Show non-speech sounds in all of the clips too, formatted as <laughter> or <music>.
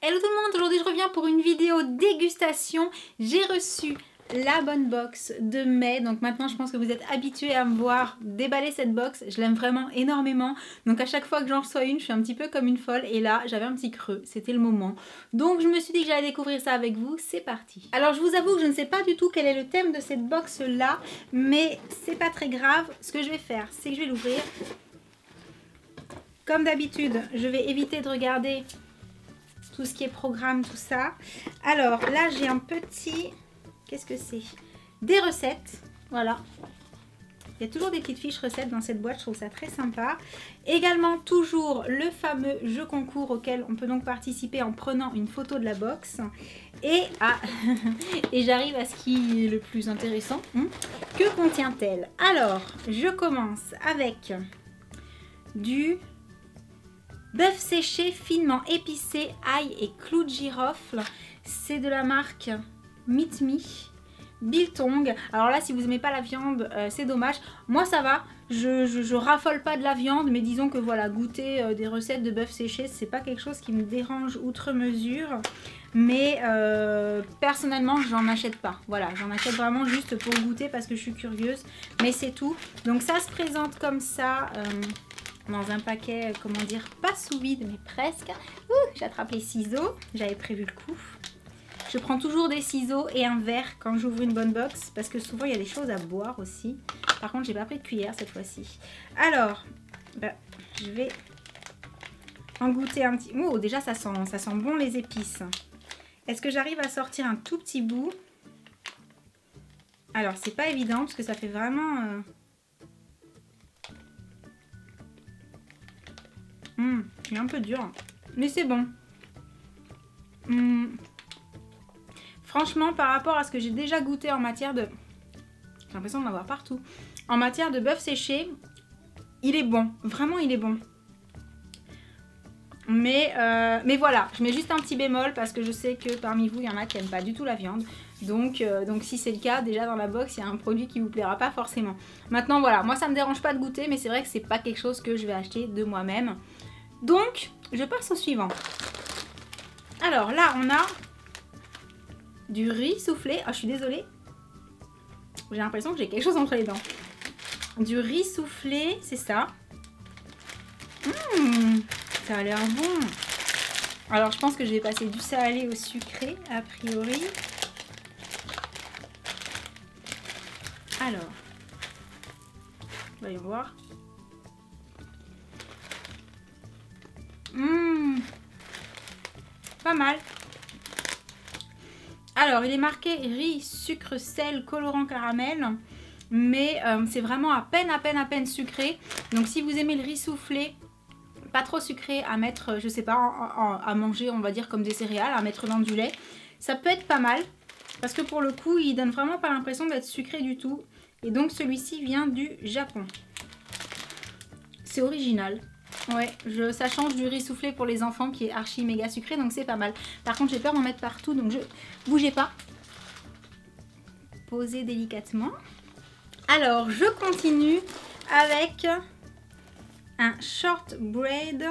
Hello tout le monde, aujourd'hui je reviens pour une vidéo dégustation. J'ai reçu la bonne box de mai, donc maintenant je pense que vous êtes habitués à me voir déballer cette box. Je l'aime vraiment énormément, donc à chaque fois que j'en reçois une, je suis un petit peu comme une folle. Et là, j'avais un petit creux, c'était le moment. Donc je me suis dit que j'allais découvrir ça avec vous, c'est parti. Alors je vous avoue que je ne sais pas du tout quel est le thème de cette box là, mais c'est pas très grave. Ce que je vais faire, c'est que je vais l'ouvrir. Comme d'habitude, je vais éviter de regarder tout ce qui est programme, tout ça. Alors là, j'ai un petit... Qu'est-ce que c'est? Des recettes. Voilà. Il y a toujours des petites fiches recettes dans cette boîte, je trouve ça très sympa. Également toujours le fameux jeu concours auquel on peut donc participer en prenant une photo de la box. Et, ah, <laughs> et j'arrive à ce qui est le plus intéressant. Hein. que contient-elle? Alors, je commence avec du Bœuf séché finement épicé, ail et clou de girofle. C'est de la marque Meet Me. Biltong. Alors là, si vous n'aimez pas la viande, euh, c'est dommage. Moi, ça va. Je, je, raffole pas de la viande, mais disons que voilà, goûter euh, des recettes de bœuf séché, c'est pas quelque chose qui me dérange outre mesure. Mais euh, personnellement, j'en achète pas. Voilà, j'en achète vraiment juste pour goûter parce que je suis curieuse. Mais c'est tout. Donc ça se présente comme ça dans un paquet, euh, comment dire, pas sous vide, mais presque. J'attrape les ciseaux, j'avais prévu le coup. Je prends toujours des ciseaux et un verre quand j'ouvre une bonne box, parce que souvent il y a des choses à boire aussi. Par contre, j'ai pas pris de cuillère cette fois-ci. Alors, bah, je vais en goûter un petit... Oh, déjà ça sent, ça sent bon les épices. Est-ce que j'arrive à sortir un tout petit bout? Alors, c'est pas évident, parce que ça fait vraiment... Euh, Hum, il est un peu dur. Mais c'est bon. Hum. Franchement, par rapport à ce que j'ai déjà goûté en matière de... J'ai l'impression d'en avoir partout. En matière de bœuf séché, il est bon. Vraiment, il est bon. Mais, euh, mais voilà, je mets juste un petit bémol parce que je sais que parmi vous, il y en a qui n'aiment pas du tout la viande. Donc, euh, donc si c'est le cas, déjà dans la box, il y a un produit qui vous plaira pas forcément. Maintenant, voilà, moi ça me dérange pas de goûter, mais c'est vrai que c'est pas quelque chose que je vais acheter de moi-même. Donc, je passe au suivant. Alors là, on a du riz soufflé. Oh, je suis désolée. J'ai l'impression que j'ai quelque chose entre les dents. Du riz soufflé, c'est ça. Mmh, ça a l'air bon. Alors, je pense que je vais passer du salé au sucré, a priori. Alors, voyons voir. Mmh. Pas mal. Alors, il est marqué riz, sucre, sel, colorant caramel. Mais euh, c'est vraiment à peine, à peine, à peine sucré. Donc, si vous aimez le riz soufflé, pas trop sucré à mettre, je sais pas, à manger, on va dire, comme des céréales, à mettre dans du lait, ça peut être pas mal. Parce que pour le coup, il donne vraiment pas l'impression d'être sucré du tout. Et donc, celui-ci vient du Japon. C'est original. Ouais, ça change du riz soufflé pour les enfants qui est archi méga sucré, donc c'est pas mal. Par contre, j'ai peur d'en mettre partout, donc je... Bougez pas. Posez délicatement. Alors, je continue avec un short braid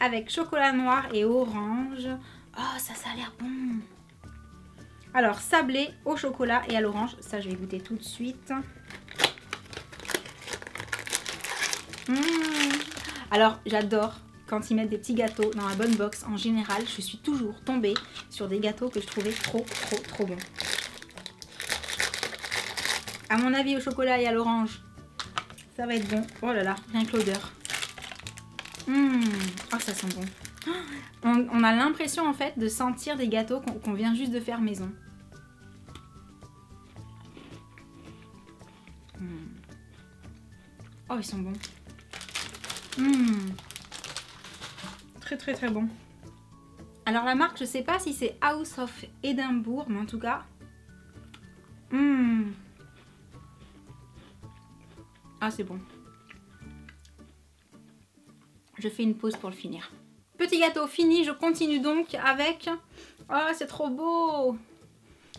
avec chocolat noir et orange. Oh, ça, ça a l'air bon. Alors, sablé au chocolat et à l'orange. Ça, je vais goûter tout de suite. Mmh. Alors, j'adore quand ils mettent des petits gâteaux dans la bonne box. En général, je suis toujours tombée sur des gâteaux que je trouvais trop, trop, trop bons. À mon avis, au chocolat et à l'orange, ça va être bon. Oh là là, rien que l'odeur. Mmh. Oh, ça sent bon. <gasps> On, a l'impression en fait de sentir des gâteaux qu'on vient juste de faire maison. Mmh. Oh, ils sont bons. Mmh. Très très très bon. Alors la marque, je sais pas si c'est House of Edinburgh, mais en tout cas... Mmh. Ah c'est bon. Je fais une pause pour le finir. Petit gâteau fini, je continue donc avec... Oh c'est trop beau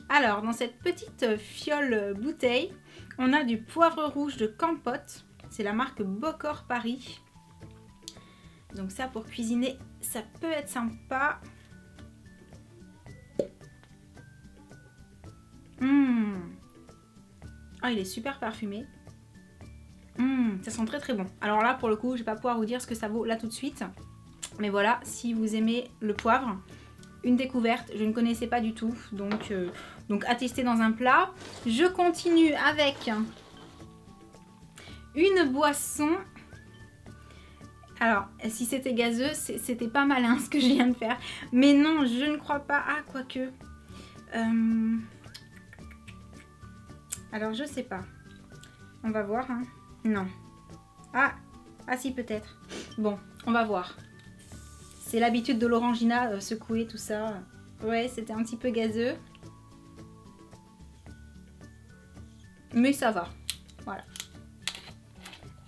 Alors dans cette petite fiole bouteille, on a du poivre rouge de Campote. C'est la marque Bocor Paris. Donc ça pour cuisiner ça peut être sympa. Mmh. Oh, il est super parfumé. Mmh, ça sent très très bon. Alors là, pour le coup, je vais pas pouvoir vous dire ce que ça vaut là tout de suite. Mais voilà, si vous aimez le poivre, une découverte, je ne connaissais pas du tout. Donc, euh, donc à tester dans un plat. Je continue avec une boisson. Alors, si c'était gazeux, c'était pas malin ce que je viens de faire. Mais non, je ne crois pas. Ah, quoique. Euh... Alors, je sais pas. On va voir. Hein. Non. Ah, ah si, peut-être. Bon, on va voir. C'est l'habitude de l'orangina, euh, secouer tout ça. Ouais, c'était un petit peu gazeux. Mais ça va. Voilà.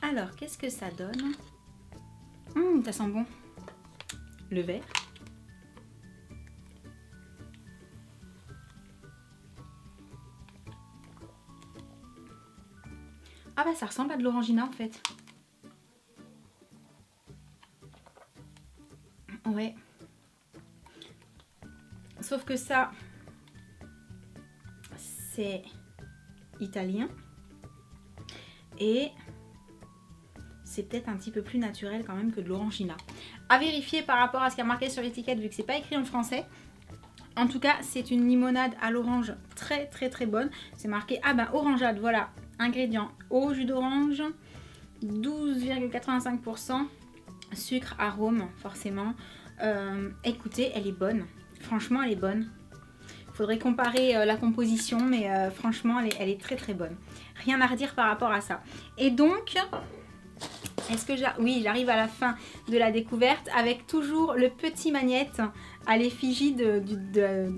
Alors, qu'est-ce que ça donne? Hum, ça sent bon. Le verre. Ah bah ça ressemble à de l'orangina en fait. Ouais. Sauf que ça, c'est italien. Et c'est peut-être un petit peu plus naturel quand même que de l'orangina. À vérifier par rapport à ce qui a marqué sur l'étiquette vu que c'est pas écrit en français. En tout cas, c'est une limonade à l'orange très très très bonne. C'est marqué, ah ben orangeade, voilà, ingrédients, eau, jus d'orange, 12,85%, sucre, arôme, forcément. Euh, écoutez, elle est bonne. Franchement, elle est bonne. Faudrait comparer euh, la composition, mais euh, franchement, elle est, très très bonne. Rien à redire par rapport à ça. Et donc, est-ce que oui, j'arrive à la fin de la découverte avec toujours le petit magnète à l'effigie de,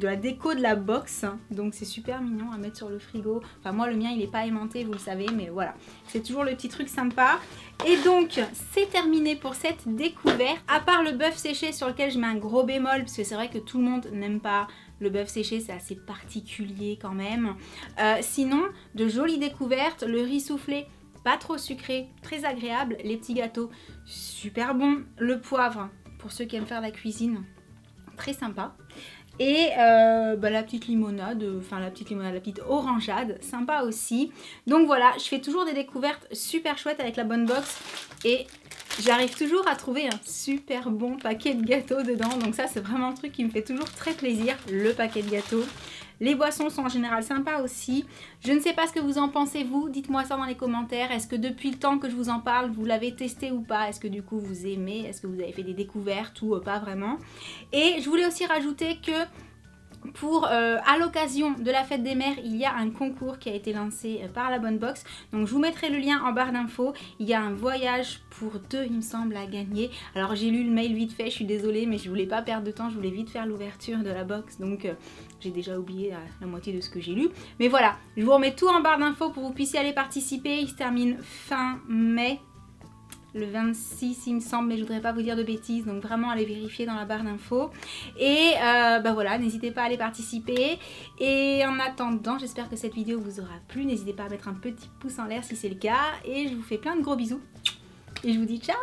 la déco de la box. Donc c'est super mignon à mettre sur le frigo. Enfin moi le mien il n'est pas aimanté vous le savez mais voilà. C'est toujours le petit truc sympa. Et donc c'est terminé pour cette découverte. À part le bœuf séché sur lequel je mets un gros bémol parce que c'est vrai que tout le monde n'aime pas le bœuf séché, c'est assez particulier quand même. Euh, sinon, de jolies découvertes. Le riz soufflé, pas trop sucré, très agréable. Les petits gâteaux, super bon. Le poivre, pour ceux qui aiment faire la cuisine, très sympa. Et euh, bah, la petite limonade, enfin la petite limonade, la petite orangeade, sympa aussi. Donc voilà, je fais toujours des découvertes super chouettes avec la bonne box. Et j'arrive toujours à trouver un super bon paquet de gâteaux dedans. Donc ça, c'est vraiment un truc qui me fait toujours très plaisir, le paquet de gâteaux. Les boissons sont en général sympas aussi. Je ne sais pas ce que vous en pensez vous, dites-moi ça dans les commentaires. Est-ce que depuis le temps que je vous en parle, vous l'avez testé ou pas? Est-ce que du coup vous aimez? Est-ce que vous avez fait des découvertes ou euh, pas vraiment? Et je voulais aussi rajouter que pour euh, à l'occasion de la fête des mères, il y a un concours qui a été lancé euh, par la bonne box. Donc je vous mettrai le lien en barre d'infos. Il y a un voyage pour deux, il me semble, à gagner. Alors j'ai lu le mail vite fait, je suis désolée, mais je voulais pas perdre de temps, je voulais vite faire l'ouverture de la box. Donc euh, j'ai déjà oublié la, moitié de ce que j'ai lu. Mais voilà, je vous remets tout en barre d'infos pour que vous puissiez aller participer. Il se termine fin mai le 26 il me semble mais je voudrais pas vous dire de bêtises donc vraiment allez vérifier dans la barre d'infos. Et euh, bah voilà n'hésitez pas à aller participer. Et en attendant j'espère que cette vidéo vous aura plu. N'hésitez pas à mettre un petit pouce en l'air si c'est le cas. Et je vous fais plein de gros bisous. Et je vous dis ciao